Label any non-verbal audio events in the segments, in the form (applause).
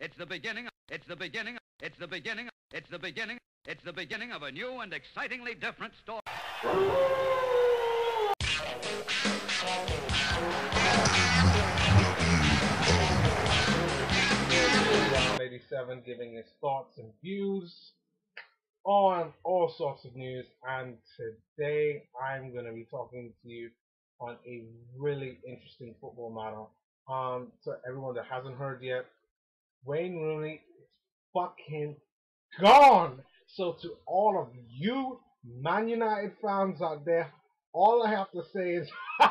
It's the beginning. It's the beginning. It's the beginning. It's the beginning. It's the beginning of a new and excitingly different story. 87 giving his thoughts and views on all sorts of news. And today I'm going to be talking to you on a really interesting football matter. Um, to everyone that hasn't heard yet, Wayne Rooney is fucking gone. So to all of you Man United fans out there, all I have to say is (laughs)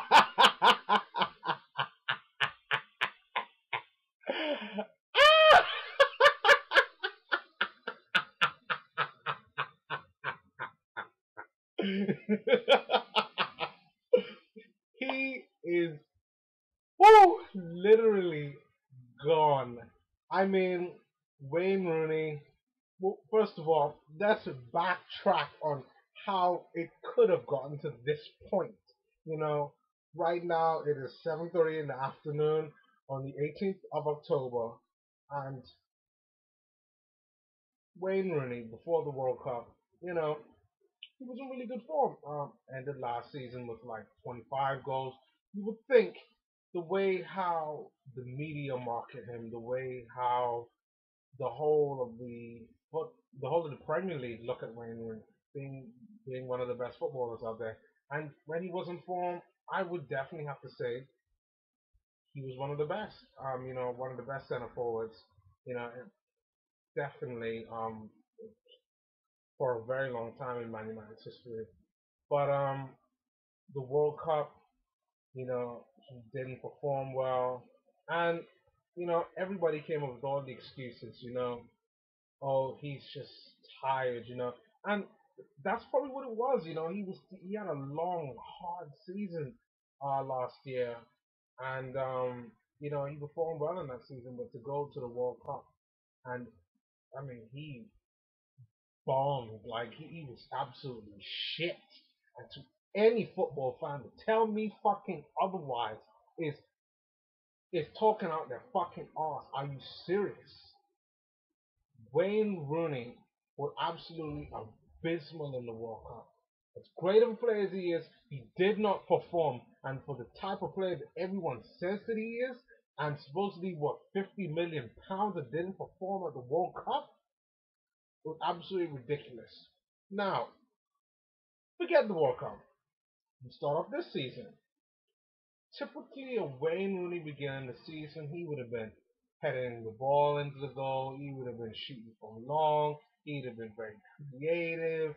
he is woo, literally. I mean, Wayne Rooney. Well, first of all, let's backtrack on how it could have gotten to this point. You know, right now it is 7:30 in the afternoon on the 18th of October, and Wayne Rooney before the World Cup, you know, he was in really good form. Um, ended last season with like 25 goals. You would think the way how the media market him, the way how the whole of the the whole of the Premier League look at Wayne Rooney being being one of the best footballers out there. And when he was in form, I would definitely have to say he was one of the best. Um, you know, one of the best center forwards. You know, definitely um for a very long time in Man United's history. But um, the World Cup, you know, he didn't perform well, and you know everybody came up with all the excuses. You know, oh he's just tired. You know, and that's probably what it was. You know, he was he had a long, hard season uh, last year, and um, you know he performed well in that season. But to go to the World Cup, and I mean he bombed. Like he, he was absolutely shit. And to any football fan to tell me fucking otherwise is is talking out their fucking ass. Are you serious? Wayne Rooney was absolutely abysmal in the World Cup. As great of a player as he is, he did not perform. And for the type of player that everyone says that he is, and supposedly what 50 million pounds that didn't perform at the World Cup, was absolutely ridiculous. Now, forget the World Cup. We start off this season. Typically, a Wayne Rooney beginning the season, he would have been heading the ball into the goal. He would have been shooting from long. He'd have been very creative.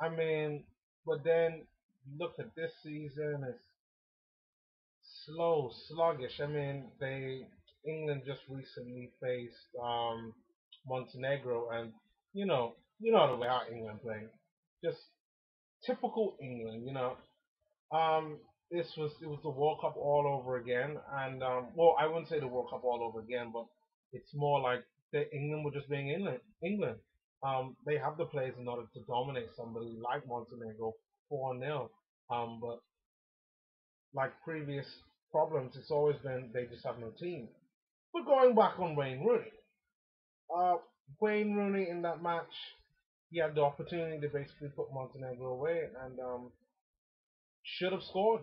I mean, but then look at this season. It's slow, sluggish. I mean, they England just recently faced um, Montenegro, and you know, you know the way how England play. Just typical England, you know. Um, this was it was the World Cup all over again, and um, well, I wouldn't say the World Cup all over again, but it's more like the England were just being England. England. Um, they have the players in order to dominate somebody like Montenegro 4 0. Um, but like previous problems, it's always been they just have no team. But going back on Wayne Rooney, uh, Wayne Rooney in that match, he had the opportunity to basically put Montenegro away and um, should have scored.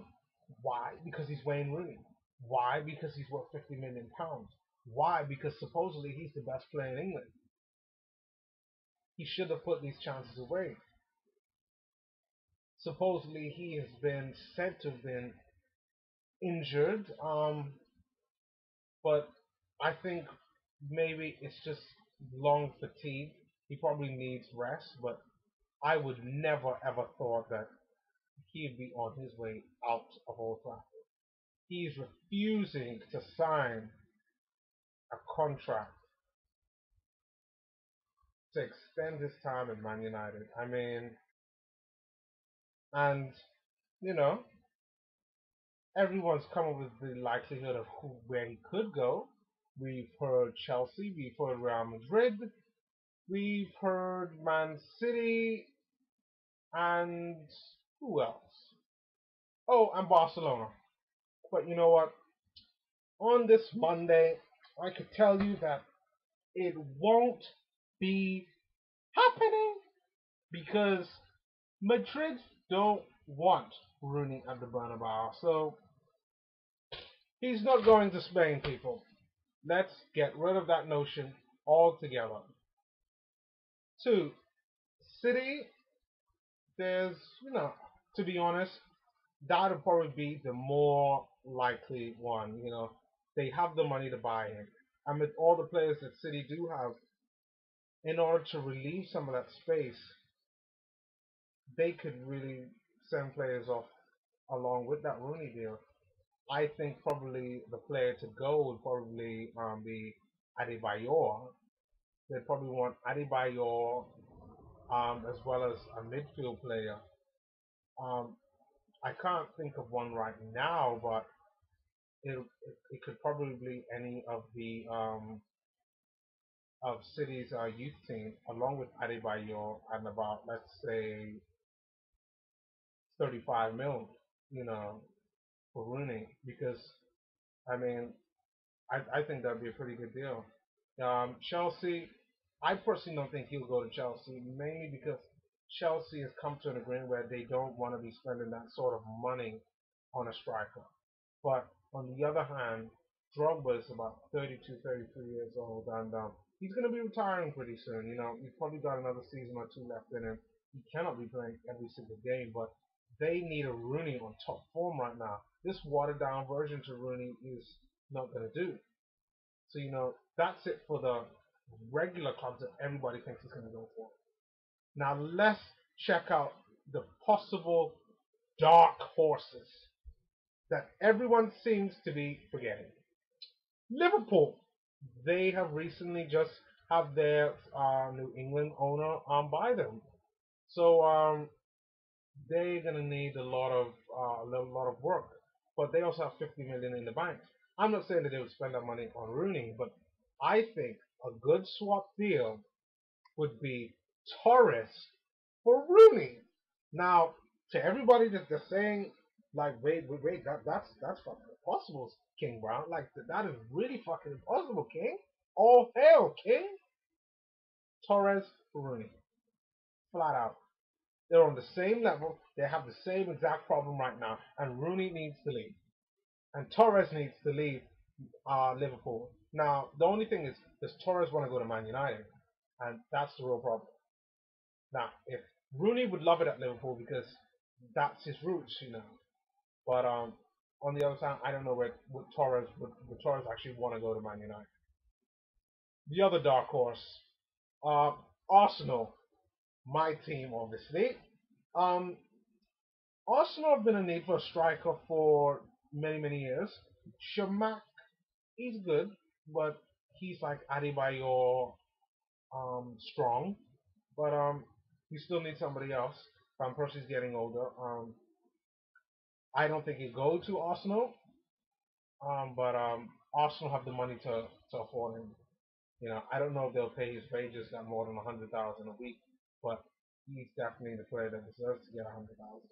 Why? Because he's Wayne Rooney. Why? Because he's worth 50 million pounds. Why? Because supposedly he's the best player in England. He should have put these chances away. Supposedly he has been said to have been injured, um, but I think maybe it's just long fatigue. He probably needs rest, but I would never ever thought that he'd be on his way out of Old Trafford. He's refusing to sign a contract to extend his time in Man United. I mean, and you know, everyone's come up with the likelihood of who, where he could go. We've heard Chelsea, we've heard Real Madrid, we've heard Man City, and who else? Oh, and Barcelona. But you know what? On this Monday, I could tell you that it won't be happening because Madrid don't want Rooney at the Bernabeu. So he's not going to Spain, people. Let's get rid of that notion altogether. Two, City, there's, you know, to be honest, that would probably be the more likely one. You know, they have the money to buy him. And with all the players that City do have, in order to relieve some of that space, they could really send players off along with that Rooney deal. I think probably the player to go would probably um, be Adebayor. They'd probably want Adebayor um, as well as a midfield player. Um, I can't think of one right now, but it, it, could probably be any of the um, of City's uh, youth team, along with Adebayor, and about let's say 35 mil, you know, for Rooney, because I mean, I, I think that'd be a pretty good deal. Um, Chelsea, I personally don't think he'll go to Chelsea, mainly because Chelsea has come to an agreement where they don't want to be spending that sort of money on a striker. But on the other hand, Drogba is about 32, 33 years old, and um, he's going to be retiring pretty soon. You know, he's probably got another season or two left in him. He cannot be playing every single game, but they need a Rooney on top form right now. This watered down version to Rooney is not going to do. So, you know, that's it for the regular clubs that everybody thinks is going to go for. Now, let's check out the possible dark horses that everyone seems to be forgetting. Liverpool, they have recently just have their uh, New England owner um, buy them. So um, they're gonna need a lot of uh, a lot of work. But they also have 50 million in the bank. I'm not saying that they would spend that money on Rooney, but I think a good swap deal would be Torres for Rooney. Now, to everybody that they're saying, like, wait, wait, wait, that, that's that's fucking impossible, King Brown. Like, that is really fucking impossible, King. All hell, King. Torres for Rooney. Flat out. They're on the same level. They have the same exact problem right now. And Rooney needs to leave. And Torres needs to leave uh, Liverpool. Now, the only thing is, does Torres want to go to Man United? And that's the real problem. Now, if Rooney would love it at Liverpool because that's his roots, you know. But um, on the other side, I don't know where, where Torres would, would Torres actually want to go to Man United. The other dark horse, uh, Arsenal my team, obviously. Um, Arsenal have been in need for a striker for many, many years. Chamakh, he's good, but he's like Adebayor um, strong. But um, you still need somebody else. Van Persie's getting older. Um, I don't think he'll go to Arsenal. Um, but um, Arsenal have the money to, to afford him. You know, I don't know if they'll pay his wages at more than a hundred thousand a week but he's definitely the player that deserves to get a hundred thousand.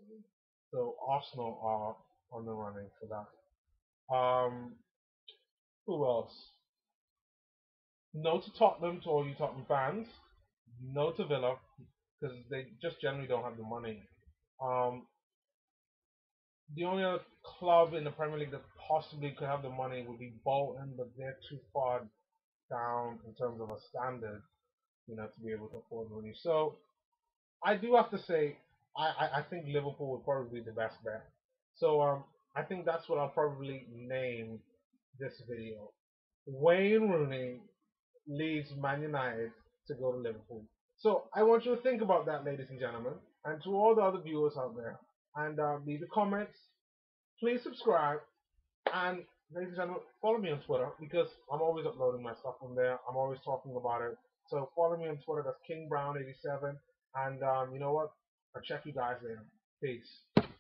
So Arsenal are on the running for that. Um, who else? No to Tottenham, to all you Tottenham fans. No to Villa, because they just generally don't have the money. Um, the only other club in the Premier League that possibly could have the money would be Bolton, but they're too far down in terms of a standard you know, to be able to afford Rooney. So I do have to say, I, I, think Liverpool would probably be the best bet. So um, I think that's what I'll probably name this video. Wayne Rooney leaves Man United to go to Liverpool. So I want you to think about that, ladies and gentlemen, and to all the other viewers out there, and uh, leave the comments. Please subscribe, and ladies and gentlemen, follow me on Twitter because I'm always uploading my stuff from there. I'm always talking about it. So follow me on Twitter. That's King Brown 87 And um, you know what? I'll check you guys later. Peace.